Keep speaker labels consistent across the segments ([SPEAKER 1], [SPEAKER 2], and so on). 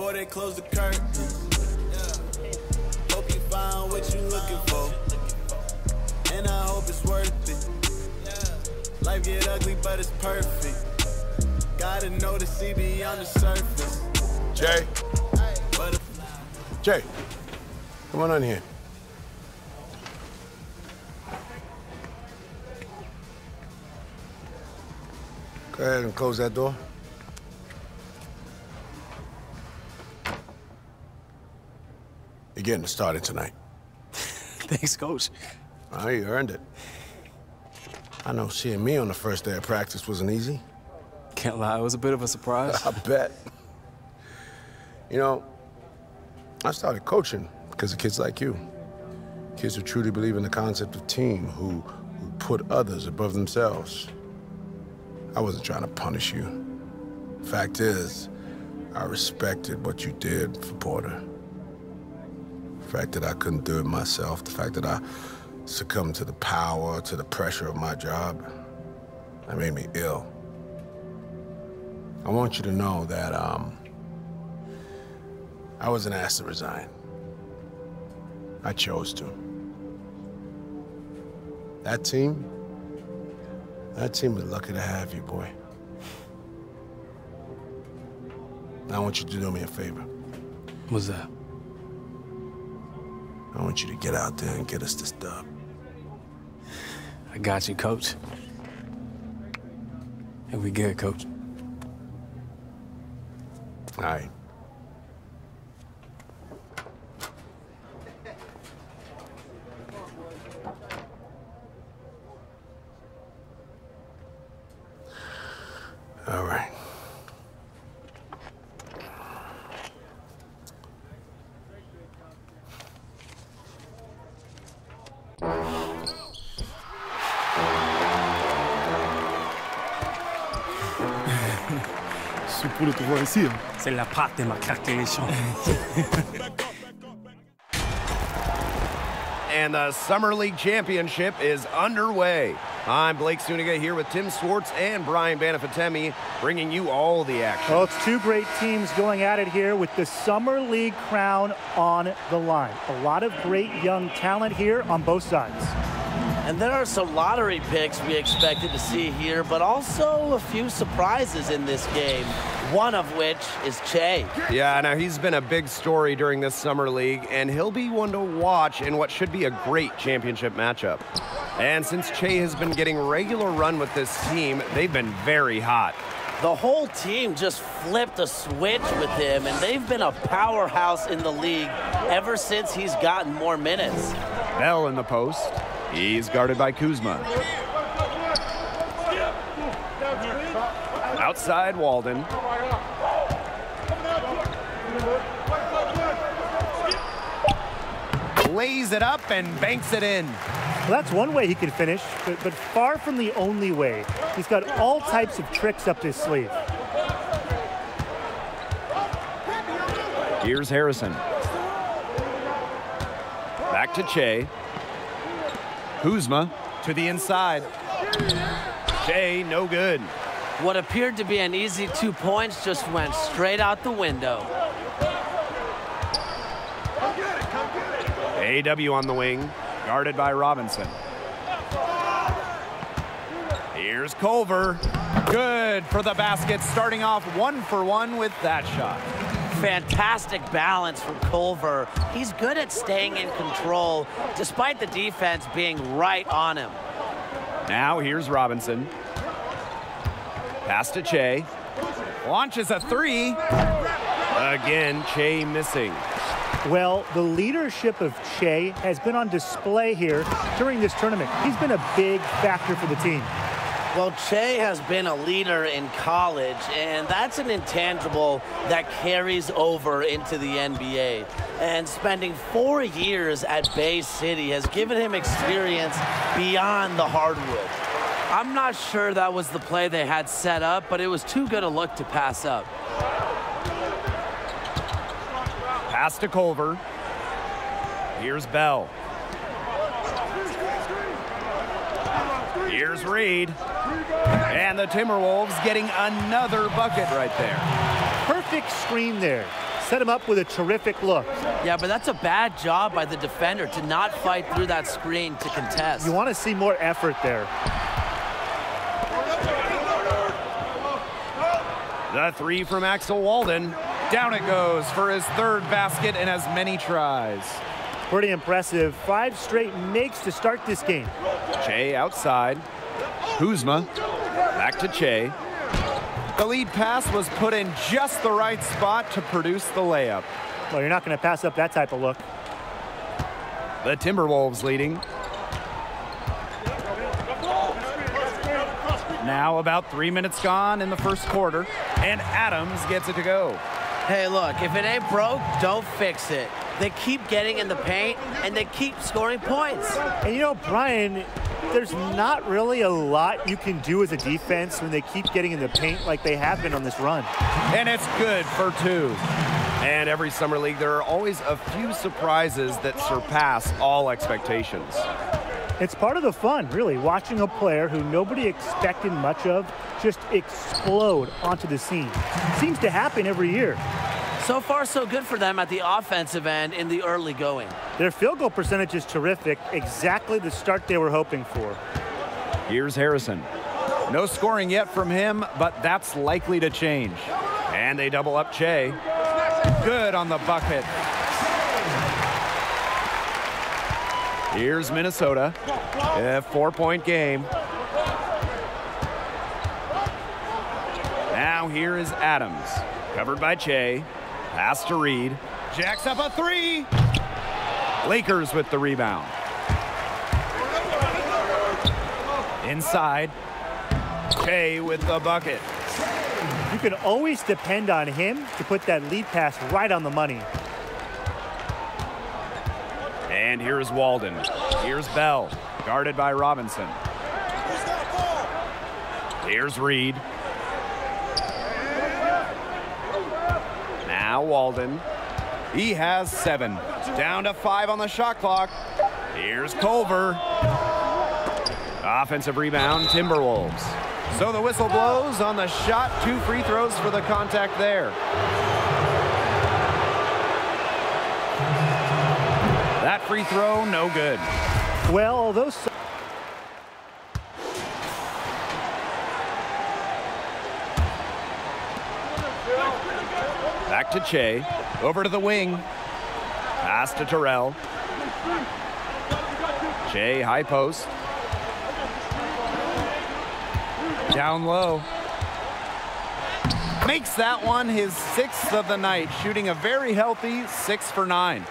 [SPEAKER 1] before they close the curtain. Hope you find what you looking for. And I hope it's worth it. Life get ugly, but it's perfect. Gotta know to see beyond the surface.
[SPEAKER 2] Jay. Jay. Come on in here. Go ahead and close that door. You're getting started tonight.
[SPEAKER 3] Thanks, Coach.
[SPEAKER 2] Oh, you earned it. I know seeing me on the first day of practice wasn't easy.
[SPEAKER 3] Can't lie, it was a bit of a surprise.
[SPEAKER 2] I bet. You know, I started coaching because of kids like you. Kids who truly believe in the concept of team, who, who put others above themselves. I wasn't trying to punish you. Fact is, I respected what you did for Porter. The fact that I couldn't do it myself, the fact that I succumbed to the power, to the pressure of my job, that made me ill. I want you to know that, um, I wasn't asked to resign. I chose to. That team, that team is lucky to have you, boy. I want you to do me a favor.
[SPEAKER 3] What's that?
[SPEAKER 2] I want you to get out there and get us this dub.
[SPEAKER 3] I got you, Coach. And we good, Coach.
[SPEAKER 2] All right.
[SPEAKER 3] Pour de te voir ici. C'est la part de ma caractérisation.
[SPEAKER 4] And the Summer League Championship is underway. I'm Blake Suniga here with Tim Swartz and Brian Banafitemi, bringing you all the action.
[SPEAKER 5] Well, it's two great teams going at it here with the Summer League crown on the line. A lot of great young talent here on both sides.
[SPEAKER 6] And there are some lottery picks we expected to see here, but also a few surprises in this game, one of which is Che.
[SPEAKER 4] Yeah, now he's been a big story during this Summer League, and he'll be one to watch in what should be a great championship matchup. And since Che has been getting regular run with this team, they've been very hot.
[SPEAKER 6] The whole team just flipped a switch with him, and they've been a powerhouse in the league ever since he's gotten more minutes.
[SPEAKER 4] Bell in the post. He's guarded by Kuzma. Outside Walden. Lays it up and banks it in.
[SPEAKER 5] Well, that's one way he can finish, but, but far from the only way. He's got all types of tricks up his sleeve.
[SPEAKER 4] Here's Harrison. Back to Che. Kuzma to the inside. Che, no good.
[SPEAKER 6] What appeared to be an easy two points just went straight out the window.
[SPEAKER 4] AW on the wing, guarded by Robinson. Here's Culver. Good for the basket, starting off one for one with that shot.
[SPEAKER 6] Fantastic balance from Culver. He's good at staying in control despite the defense being right on him.
[SPEAKER 4] Now here's Robinson. Pass to Che. Launches a three. Again, Che missing.
[SPEAKER 5] Well, the leadership of Che has been on display here during this tournament. He's been a big factor for the team.
[SPEAKER 6] Well, Che has been a leader in college, and that's an intangible that carries over into the NBA. And spending four years at Bay City has given him experience beyond the hardwood. I'm not sure that was the play they had set up, but it was too good a look to pass up.
[SPEAKER 4] Pass to Culver. Here's Bell. Here's Reed. And the Timberwolves getting another bucket right there.
[SPEAKER 5] Perfect screen there. set him up with a terrific look.
[SPEAKER 6] Yeah, but that's a bad job by the defender to not fight through that screen to contest.
[SPEAKER 5] You want to see more effort there.
[SPEAKER 4] The three from Axel Walden. Down it goes for his third basket and as many tries.
[SPEAKER 5] Pretty impressive. Five straight makes to start this game.
[SPEAKER 4] Che outside. Kuzma back to Che. The lead pass was put in just the right spot to produce the layup.
[SPEAKER 5] Well, you're not going to pass up that type of look.
[SPEAKER 4] The Timberwolves leading. Now about three minutes gone in the first quarter, and Adams gets it to go.
[SPEAKER 6] Hey, look, if it ain't broke, don't fix it. They keep getting in the paint, and they keep scoring points.
[SPEAKER 5] And you know, Brian, there's not really a lot you can do as a defense when they keep getting in the paint like they have been on this run.
[SPEAKER 4] And it's good for two. And every summer league, there are always a few surprises that surpass all expectations.
[SPEAKER 5] It's part of the fun, really, watching a player who nobody expected much of just explode onto the scene. Seems to happen every year.
[SPEAKER 6] So far, so good for them at the offensive end in the early going.
[SPEAKER 5] Their field goal percentage is terrific, exactly the start they were hoping for.
[SPEAKER 4] Here's Harrison. No scoring yet from him, but that's likely to change. And they double up Che. Good on the bucket. Here's Minnesota. A four-point game. Now here is Adams. Covered by Che. Pass to Reed. Jacks up a three. Lakers with the rebound. Inside. Che with the bucket.
[SPEAKER 5] You can always depend on him to put that lead pass right on the money.
[SPEAKER 4] And here's Walden. Here's Bell, guarded by Robinson. Here's Reed. Now Walden. He has seven. Down to five on the shot clock. Here's Culver. Offensive rebound, Timberwolves. So the whistle blows on the shot. Two free throws for the contact there. That free throw, no good.
[SPEAKER 5] Well, although
[SPEAKER 4] Back to Che. Over to the wing. Pass to Terrell. Che, high post. Down low. Makes that one his sixth of the night, shooting a very healthy six for nine.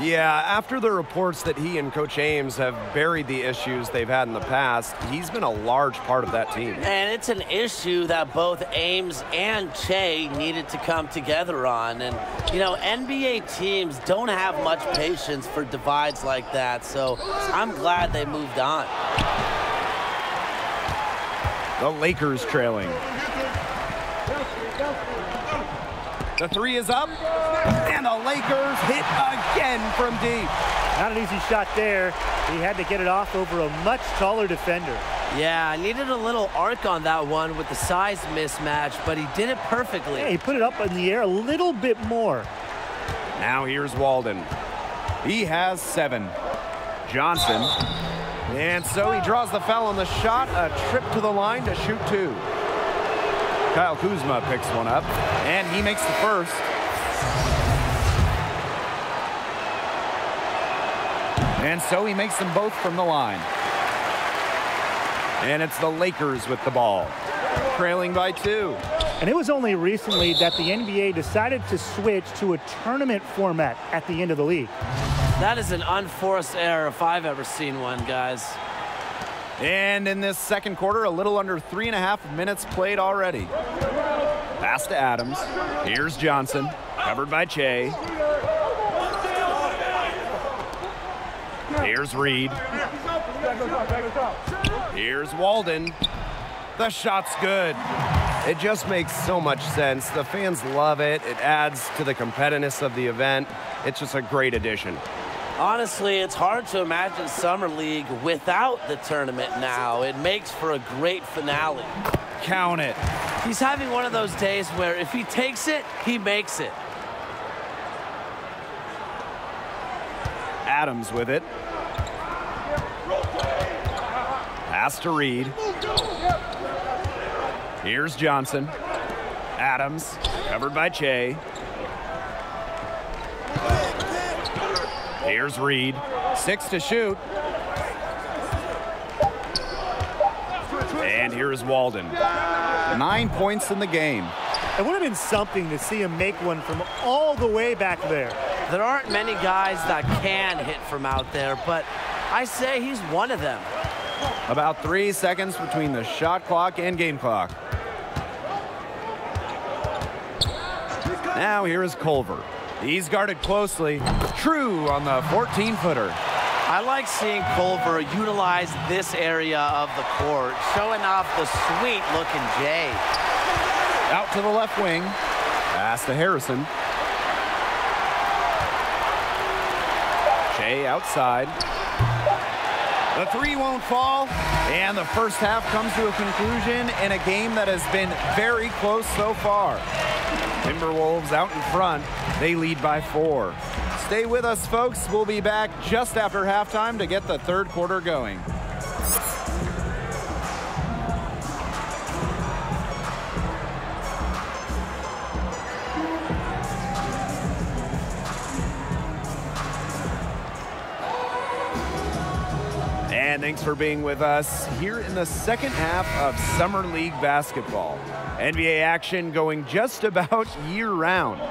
[SPEAKER 4] Yeah, after the reports that he and Coach Ames have buried the issues they've had in the past, he's been a large part of that team.
[SPEAKER 6] And it's an issue that both Ames and Che needed to come together on. And, you know, NBA teams don't have much patience for divides like that, so I'm glad they moved on.
[SPEAKER 4] The Lakers trailing. The three is up, and the Lakers hit again from deep.
[SPEAKER 5] Not an easy shot there. He had to get it off over a much taller defender.
[SPEAKER 6] Yeah, I needed a little arc on that one with the size mismatch, but he did it perfectly.
[SPEAKER 5] Yeah, he put it up in the air a little bit more.
[SPEAKER 4] Now here's Walden. He has seven. Johnson. And so he draws the foul on the shot. A trip to the line to shoot two. Kyle Kuzma picks one up, and he makes the first. And so he makes them both from the line. And it's the Lakers with the ball, trailing by two.
[SPEAKER 5] And it was only recently that the NBA decided to switch to a tournament format at the end of the league.
[SPEAKER 6] That is an unforced error if I've ever seen one, guys.
[SPEAKER 4] And in this second quarter, a little under three and a half minutes played already. Pass to Adams. Here's Johnson, covered by Che. Here's Reed. Here's Walden. The shot's good. It just makes so much sense. The fans love it. It adds to the competitiveness of the event. It's just a great addition
[SPEAKER 6] honestly, it's hard to imagine Summer League without the tournament now. It makes for a great finale.
[SPEAKER 4] Count it.
[SPEAKER 6] He's having one of those days where if he takes it, he makes it.
[SPEAKER 4] Adams with it. Pass to Reed. Here's Johnson. Adams, covered by Che. Here's Reed. Six to shoot. And here's Walden. Nine points in the game.
[SPEAKER 5] It would have been something to see him make one from all the way back there.
[SPEAKER 6] There aren't many guys that can hit from out there, but I say he's one of them.
[SPEAKER 4] About three seconds between the shot clock and game clock. Now here is Culver. He's guarded closely. True on the 14-footer.
[SPEAKER 6] I like seeing Culver utilize this area of the court, showing off the sweet-looking J.
[SPEAKER 4] Out to the left wing. Pass to Harrison. Jay outside. The three won't fall, and the first half comes to a conclusion in a game that has been very close so far. Timberwolves out in front. They lead by four. Stay with us, folks. We'll be back just after halftime to get the third quarter going. And thanks for being with us here in the second half of Summer League basketball. NBA action going just about year round.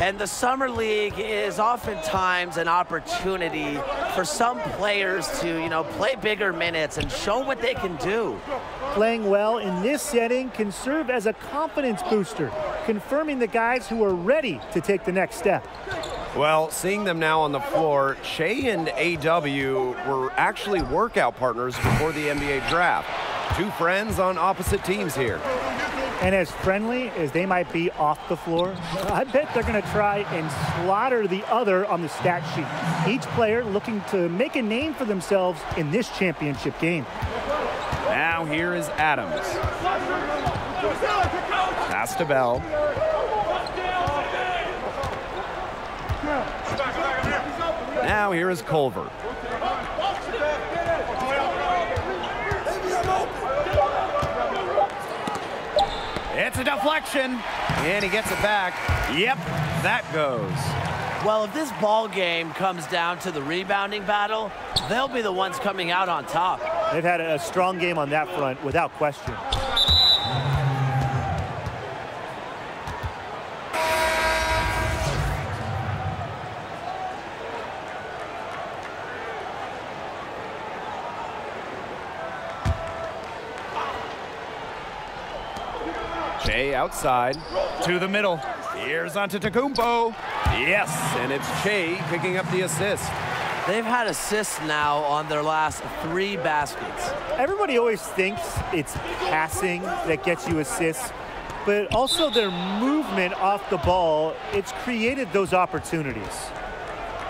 [SPEAKER 6] And the Summer League is oftentimes an opportunity for some players to, you know, play bigger minutes and show what they can do.
[SPEAKER 5] Playing well in this setting can serve as a confidence booster, confirming the guys who are ready to take the next step.
[SPEAKER 4] Well, seeing them now on the floor, Che and AW were actually workout partners before the NBA draft. Two friends on opposite teams here.
[SPEAKER 5] And as friendly as they might be off the floor, I bet they're going to try and slaughter the other on the stat sheet. Each player looking to make a name for themselves in this championship game.
[SPEAKER 4] Now here is Adams. Pass to Bell. Now here is Culver. Deflection, and he gets it back. Yep, that goes.
[SPEAKER 6] Well, if this ball game comes down to the rebounding battle, they'll be the ones coming out on top.
[SPEAKER 5] They've had a strong game on that front without question.
[SPEAKER 4] Outside to the middle. Here's Antetokounmpo. Yes, and it's Che picking up the assist.
[SPEAKER 6] They've had assists now on their last three baskets.
[SPEAKER 5] Everybody always thinks it's passing that gets you assists, but also their movement off the ball, it's created those opportunities.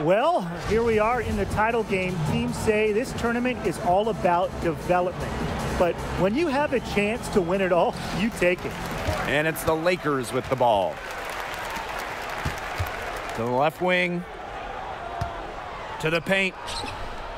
[SPEAKER 5] Well, here we are in the title game. Teams say this tournament is all about development. But when you have a chance to win it all, you take it.
[SPEAKER 4] And it's the Lakers with the ball. To the left wing. To the paint.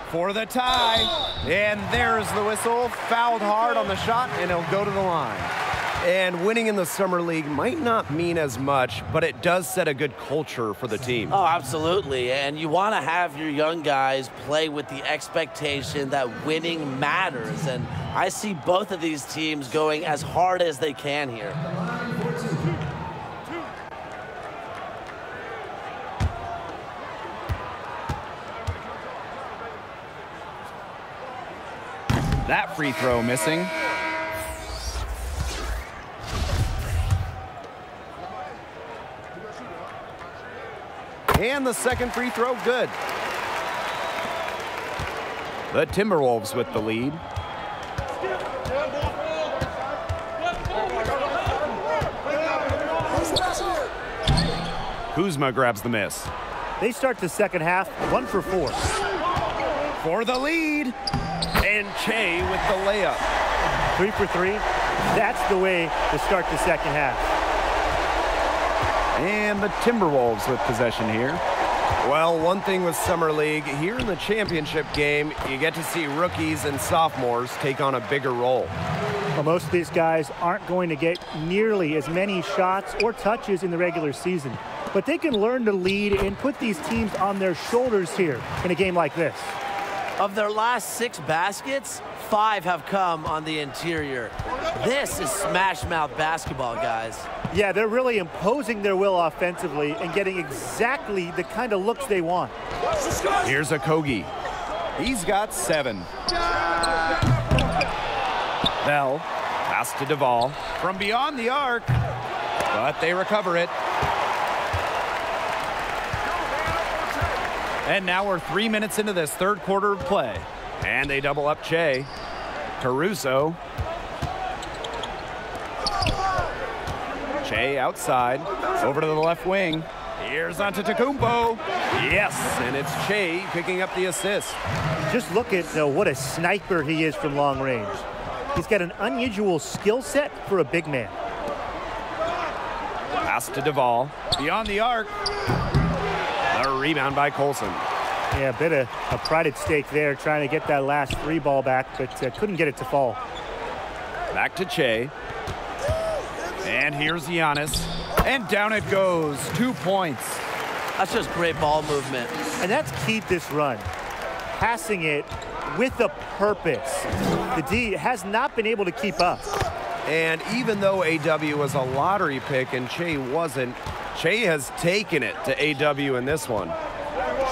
[SPEAKER 4] For the tie. And there's the whistle. Fouled hard on the shot, and he'll go to the line. And winning in the Summer League might not mean as much, but it does set a good culture for the team.
[SPEAKER 6] Oh, absolutely. And you want to have your young guys play with the expectation that winning matters. And I see both of these teams going as hard as they can here.
[SPEAKER 4] That free throw missing. And the second free throw, good. The Timberwolves with the lead. Kuzma grabs the miss.
[SPEAKER 5] They start the second half one for four.
[SPEAKER 4] For the lead. And Che with the layup.
[SPEAKER 5] Three for three. That's the way to start the second half.
[SPEAKER 4] And the Timberwolves with possession here. Well, one thing with Summer League, here in the championship game, you get to see rookies and sophomores take on a bigger role.
[SPEAKER 5] Well, most of these guys aren't going to get nearly as many shots or touches in the regular season, but they can learn to lead and put these teams on their shoulders here in a game like this.
[SPEAKER 6] Of their last six baskets, five have come on the interior. This is smash mouth basketball, guys.
[SPEAKER 5] Yeah, they're really imposing their will offensively and getting exactly the kind of looks they want.
[SPEAKER 4] Here's Okogie. He's got seven. Bell, pass to Duvall from beyond the arc, but they recover it. And now we're three minutes into this third quarter of play. And they double up Che. Caruso. Che outside, over to the left wing. Here's Antetokounmpo. Yes, and it's Che picking up the assist.
[SPEAKER 5] Just look at uh, what a sniper he is from long range. He's got an unusual skill set for a big man.
[SPEAKER 4] Pass to Duvall. Beyond the arc. A rebound by Colson.
[SPEAKER 5] Yeah, a bit of a pride at stake there, trying to get that last three ball back, but uh, couldn't get it to fall.
[SPEAKER 4] Back to Che. And here's Giannis. And down it goes. Two points.
[SPEAKER 6] That's just great ball movement.
[SPEAKER 5] And that's keyed this run. Passing it with a purpose. The D has not been able to keep up.
[SPEAKER 4] And even though AW was a lottery pick and Che wasn't, Che has taken it to AW in this one.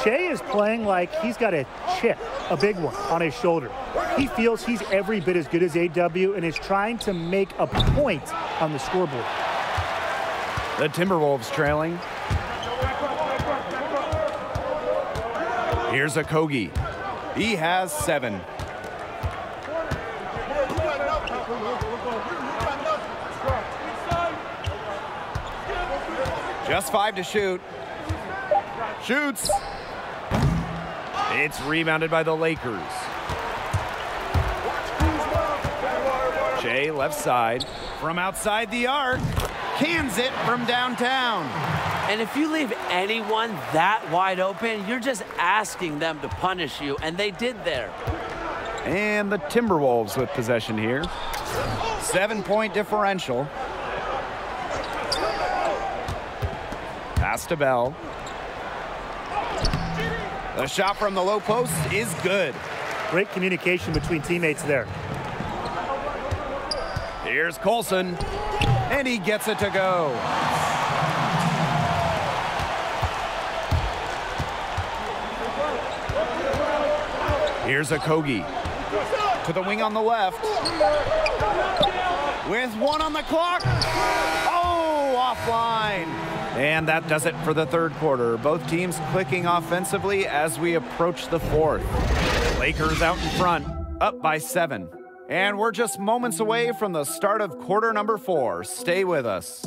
[SPEAKER 5] Che is playing like he's got a chip, a big one, on his shoulder. He feels he's every bit as good as AW and is trying to make a point on the scoreboard.
[SPEAKER 4] The Timberwolves trailing. Here's Okogie. He has seven. Just five to shoot. Shoots. It's rebounded by the Lakers. Jay left side from outside the arc. Cans it from downtown.
[SPEAKER 6] And if you leave anyone that wide open, you're just asking them to punish you, and they did there.
[SPEAKER 4] And the Timberwolves with possession here. Seven point differential. Pass to Bell. The shot from the low post is good.
[SPEAKER 5] Great communication between teammates there.
[SPEAKER 4] Here's Colson, and he gets it to go. Here's Okogie to the wing on the left. With one on the clock. Oh, offline. And that does it for the third quarter. Both teams clicking offensively as we approach the fourth. Lakers out in front, up by seven. And we're just moments away from the start of quarter number four. Stay with us.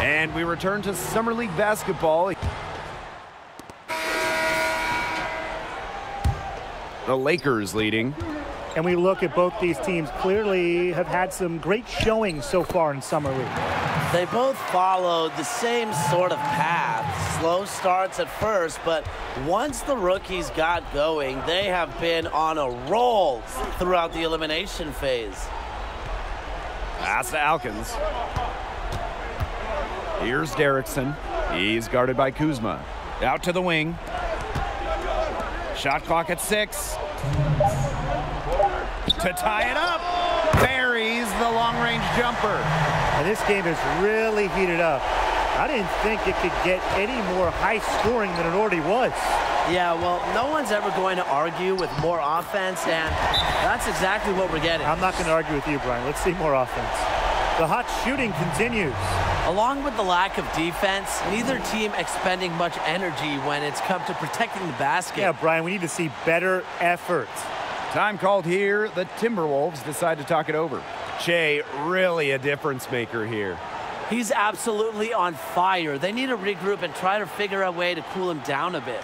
[SPEAKER 4] And we return to Summer League basketball. The Lakers leading.
[SPEAKER 5] And we look at both these teams clearly have had some great showings so far in Summer League.
[SPEAKER 6] They both followed the same sort of path. Slow starts at first, but once the rookies got going, they have been on a roll throughout the elimination phase.
[SPEAKER 4] That's to Alkins. Here's Derrickson. He's guarded by Kuzma. Out to the wing. Shot clock at six. To tie it up. Buries the long-range jumper.
[SPEAKER 5] And this game is really heated up. I didn't think it could get any more high scoring than it already was.
[SPEAKER 6] Yeah, well, no one's ever going to argue with more offense, and that's exactly what we're getting.
[SPEAKER 5] I'm not going to argue with you, Brian. Let's see more offense. The hot shooting continues.
[SPEAKER 6] Along with the lack of defense, neither team expending much energy when it's come to protecting the basket.
[SPEAKER 5] Yeah, Brian, we need to see better effort.
[SPEAKER 4] Time called here. The Timberwolves decide to talk it over. Che, really a difference maker here.
[SPEAKER 6] He's absolutely on fire. They need to regroup and try to figure a way to cool him down a bit.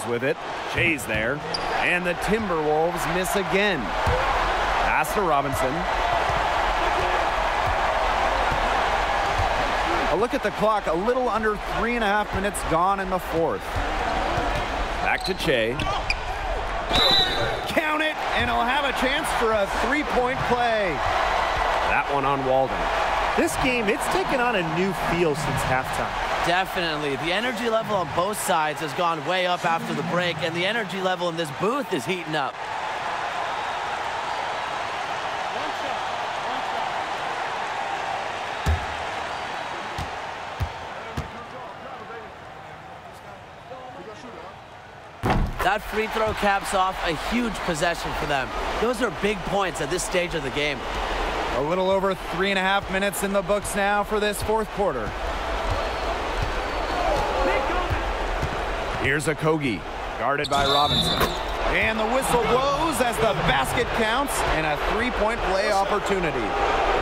[SPEAKER 4] Adams with it. Che's there. And the Timberwolves miss again. Pass to Robinson. A look at the clock, a little under three and a half minutes gone in the fourth. Back to Che. Count it, and he'll have a chance for a three-point play. That one on Walden.
[SPEAKER 5] This game, it's taken on a new feel since halftime.
[SPEAKER 6] Definitely. The energy level on both sides has gone way up after the break, and the energy level in this booth is heating up. That free throw caps off a huge possession for them. Those are big points at this stage of the game.
[SPEAKER 4] A little over three and a half minutes in the books now for this fourth quarter. Here's Okogie, guarded by Robinson. And the whistle blows as the basket counts and a three-point play opportunity.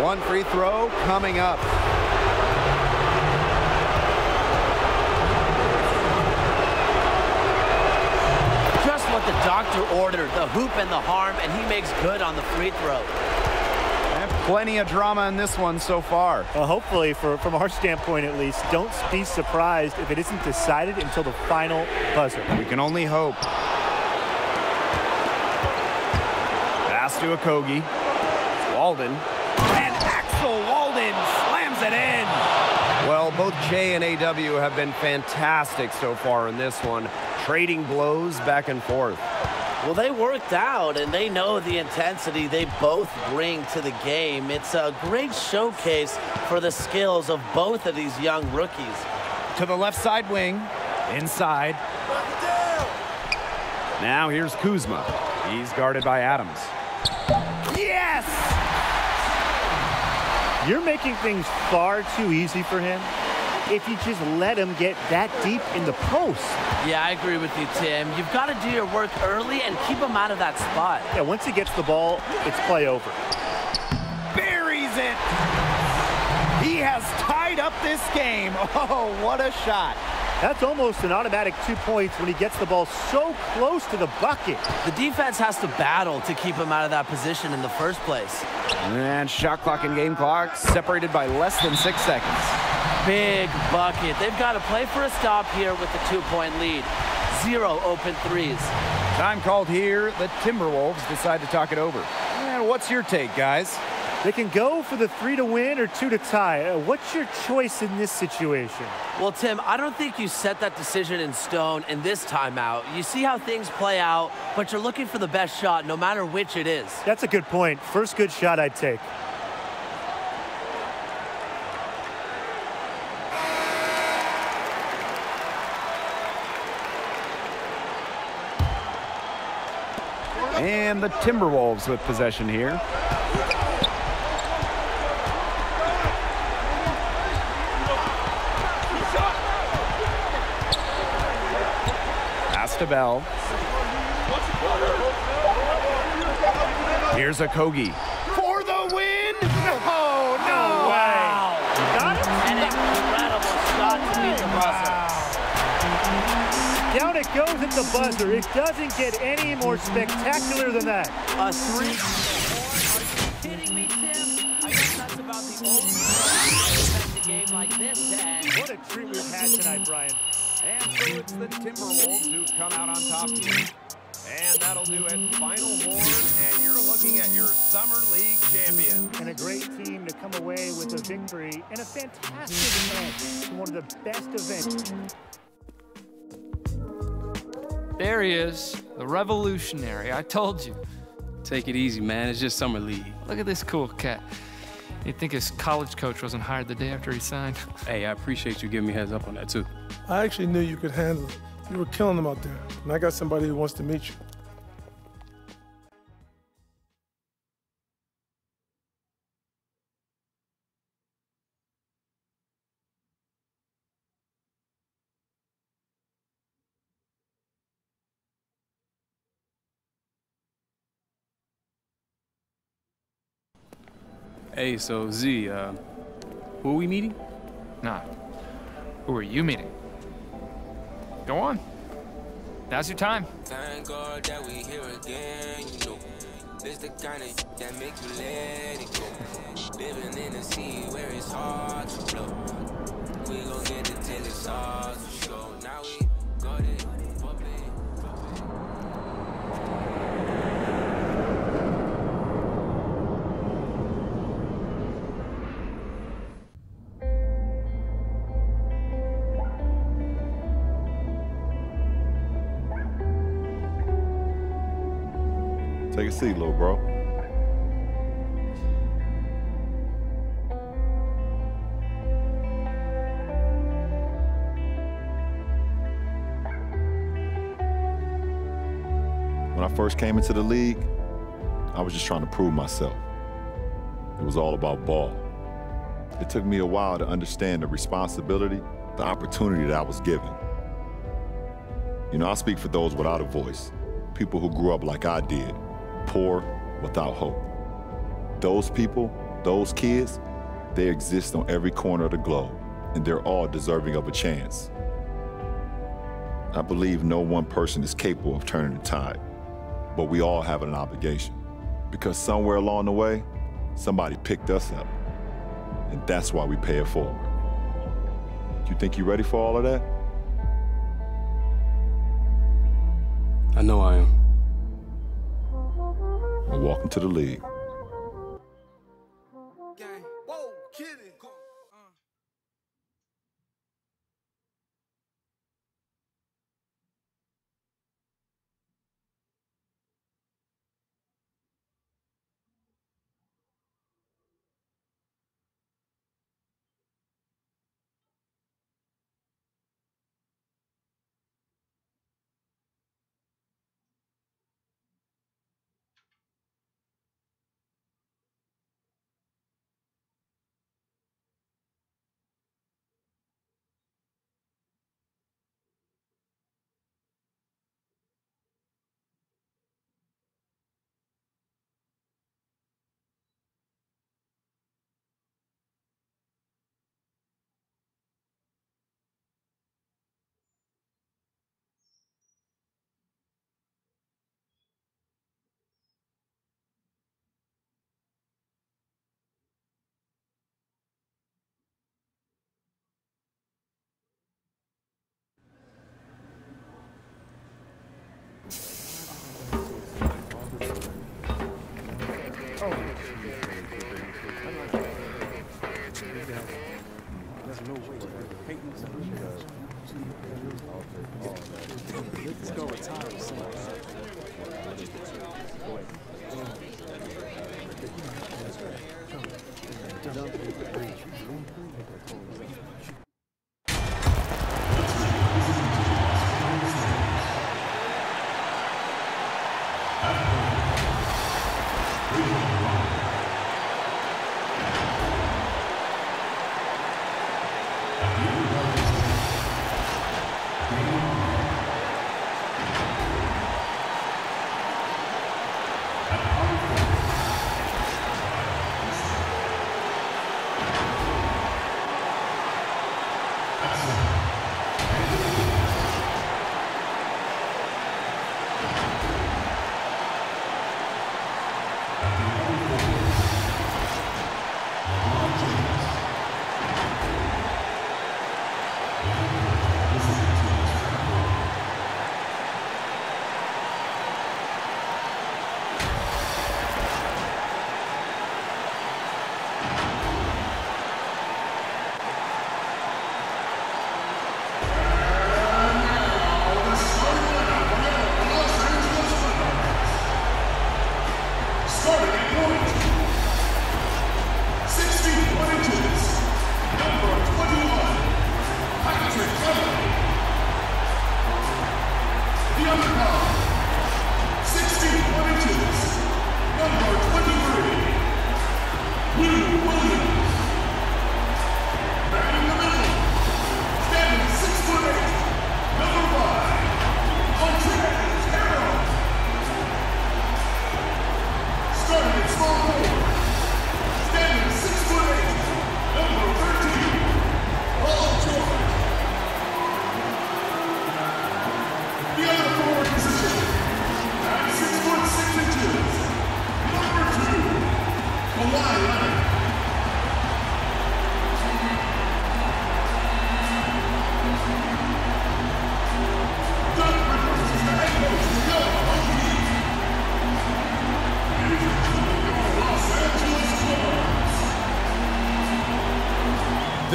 [SPEAKER 4] One free throw coming up.
[SPEAKER 6] Just what the doctor ordered, the hoop and the harm, and he makes good on the free throw.
[SPEAKER 4] And plenty of drama in this one so far.
[SPEAKER 5] Well, hopefully, for, from our standpoint at least, don't be surprised if it isn't decided until the final buzzer.
[SPEAKER 4] We can only hope. Pass to Okogie. Walden. And Axel Walden slams it in. Well, both Che and AW have been fantastic so far in this one, trading blows back and forth.
[SPEAKER 6] Well, they worked out, and they know the intensity they both bring to the game. It's a great showcase for the skills of both of these young rookies.
[SPEAKER 4] To the left side wing, inside. Now here's Kuzma. He's guarded by Adams. Yes!
[SPEAKER 5] You're making things far too easy for him if you just let him get that deep in the post.
[SPEAKER 6] Yeah, I agree with you, Tim. You've got to do your work early and keep him out of that spot.
[SPEAKER 5] Yeah, once he gets the ball, it's play over.
[SPEAKER 4] Buries it! He has tied up this game. Oh, what a shot.
[SPEAKER 5] That's almost an automatic two points when he gets the ball so close to the bucket.
[SPEAKER 6] The defense has to battle to keep him out of that position in the first place.
[SPEAKER 4] And shot clock and game clock separated by less than six seconds.
[SPEAKER 6] Big bucket. They've got to play for a stop here with the two-point lead. Zero open threes.
[SPEAKER 4] Time called here. The Timberwolves decide to talk it over. And what's your take, guys?
[SPEAKER 5] They can go for the three to win or two to tie. Uh, what's your choice in this situation?
[SPEAKER 6] Well, Tim, I don't think you set that decision in stone in this timeout. You see how things play out, but you're looking for the best shot no matter which it is.
[SPEAKER 5] That's a good point. First good shot I'd take.
[SPEAKER 4] And the Timberwolves with possession here. Pass. Here's a For
[SPEAKER 5] it goes at the buzzer. It doesn't get any more spectacular than that.
[SPEAKER 6] A three. Are you kidding me, Tim? I guess that's about the only way to expect a game like this to.
[SPEAKER 5] What a treat we've had tonight, Brian.
[SPEAKER 4] And so it's the Timberwolves who come out on top here. And that'll do it. Final horn, and you're looking at your Summer League champion.
[SPEAKER 5] And a great team to come away with a victory and a fantastic end to one of the best events.
[SPEAKER 7] There he is, the revolutionary. I told you.
[SPEAKER 8] Take it easy, man. It's just summer league.
[SPEAKER 7] Look at this cool cat. You'd think his college coach wasn't hired the day after he signed.
[SPEAKER 8] Hey, I appreciate you giving me heads up on that too.
[SPEAKER 9] I actually knew you could handle it. You were killing them out there, and I got somebody who wants to meet you.
[SPEAKER 8] Hey, so Z, uh, who are we meeting?
[SPEAKER 7] Nah. Who are you meeting? Go on. now's your time.
[SPEAKER 10] Thank God that we here again, you know. This the kind of that make you let it go. Living in a sea where it's hard to blow. We gon' get it till it's
[SPEAKER 11] Take a seat, little bro. When I first came into the league, I was just trying to prove myself. It was all about ball. It took me a while to understand the responsibility, the opportunity that I was given. You know, I speak for those without a voice, people who grew up like I did, poor, without hope. Those people, those kids, they exist on every corner of the globe, and they're all deserving of a chance. I believe no one person is capable of turning the tide, but we all have an obligation. Because somewhere along the way, somebody picked us up, and that's why we pay it forward. You think you're ready for all of that?
[SPEAKER 8] I know I am.
[SPEAKER 11] Well, welcome to the league.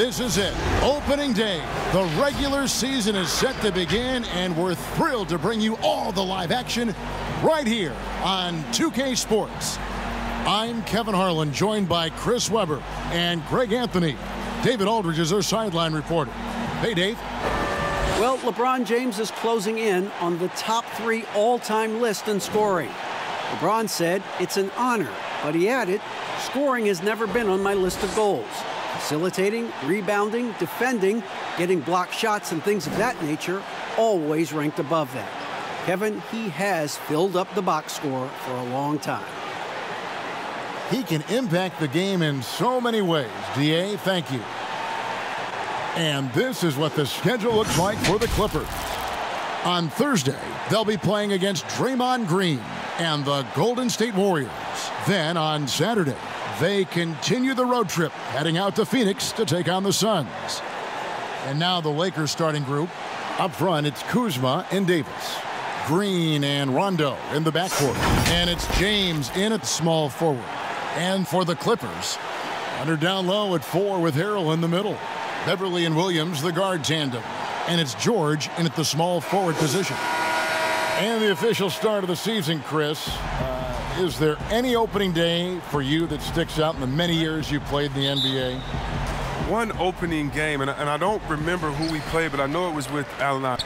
[SPEAKER 12] This is it. Opening day. The regular season is set to begin, and we're thrilled to bring you all the live action right here on 2K Sports. I'm Kevin Harlan, joined by Chris Webber and Greg Anthony. David Aldridge is our sideline reporter. Hey, Dave.
[SPEAKER 13] Well, LeBron James is closing in on the top three all-time list in scoring. LeBron said it's an honor, but he added, scoring has never been on my list of goals facilitating, rebounding, defending, getting block shots, and things of that nature, always ranked above that. Kevin, he has filled up the box score for a long time.
[SPEAKER 12] He can impact the game in so many ways. DA, thank you. And this is what the schedule looks like for the Clippers. On Thursday, they'll be playing against Draymond Green and the Golden State Warriors. Then on Saturday, they continue the road trip, heading out to Phoenix to take on the Suns. And now the Lakers starting group. Up front, it's Kuzma and Davis. Green and Rondo in the backcourt. And it's James in at small forward. And for the Clippers, under down low at four with Harrell in the middle. Beverley and Williams, the guard tandem. And it's George in at the small forward position. And the official start of the season, Chris. Uh, is there any opening day for you that sticks out in the many years you played in the NBA?
[SPEAKER 14] One opening game, and, and I don't remember who we played, but I know it was with Allen.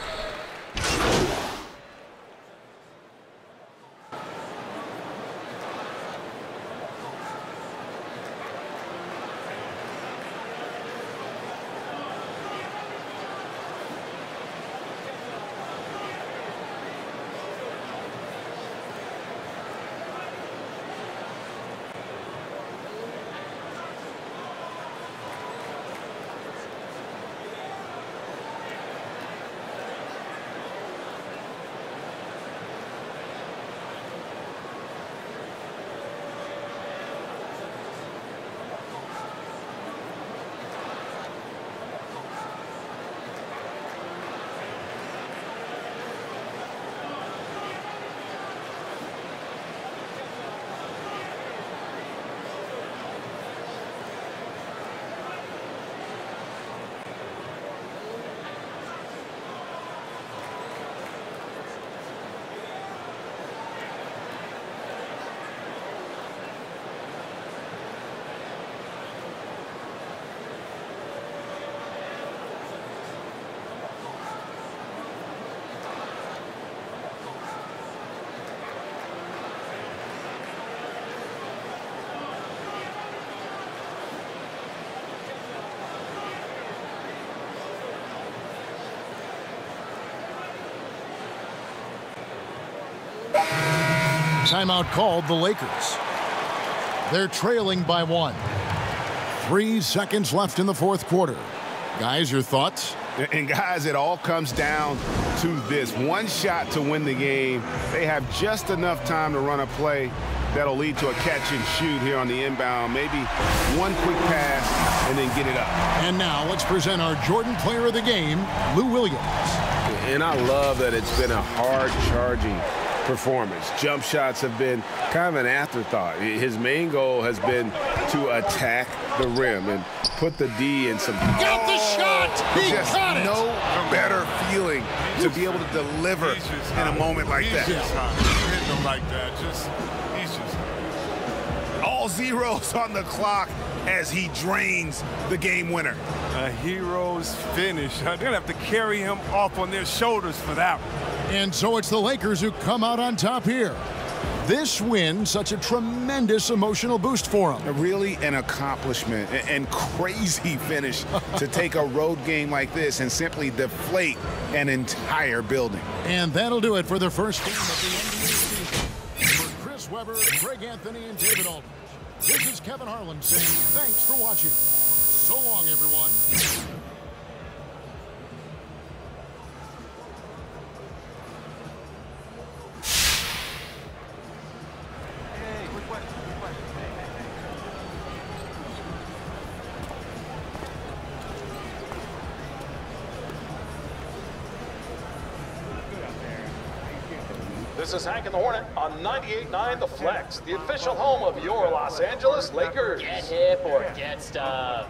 [SPEAKER 12] Timeout called the Lakers. They're trailing by one. Three seconds left in the fourth quarter. Guys, your thoughts?
[SPEAKER 2] And guys, it all comes down to this. One shot to win the game. They have just enough time to run a play that'll lead to a catch and shoot here on the inbound. Maybe one quick pass and then get it up.
[SPEAKER 12] And now let's present our Jordan player of the game, Lou Williams.
[SPEAKER 2] And I love that it's been a hard charging performance. Jump shots have been kind of an afterthought. His main goal has been to attack the rim and put the D in some.
[SPEAKER 12] Got the shot! He
[SPEAKER 2] just
[SPEAKER 12] got it!
[SPEAKER 2] no better feeling to be able to deliver in a moment like
[SPEAKER 14] he's
[SPEAKER 2] that.
[SPEAKER 14] Just. Hitting them like that. Just, he's just.
[SPEAKER 2] All zeros on the clock as he drains the game winner.
[SPEAKER 14] A hero's finish. They're going to have to carry him off on their shoulders for that one.
[SPEAKER 12] And so it's the Lakers who come out on top here. This win, such a tremendous emotional boost for them.
[SPEAKER 2] Really an accomplishment and crazy finish to take a road game like this and simply deflate an entire building.
[SPEAKER 12] And that'll do it for the first game of the NBA season. For Chris Webber, Greg Anthony, and David Aldridge, this is Kevin Harlan saying thanks for watching. So long, everyone.
[SPEAKER 15] This is Hank and the Hornet on 98.9 The Flex, the official home of your Los Angeles Lakers.
[SPEAKER 16] Get hip or get stuff.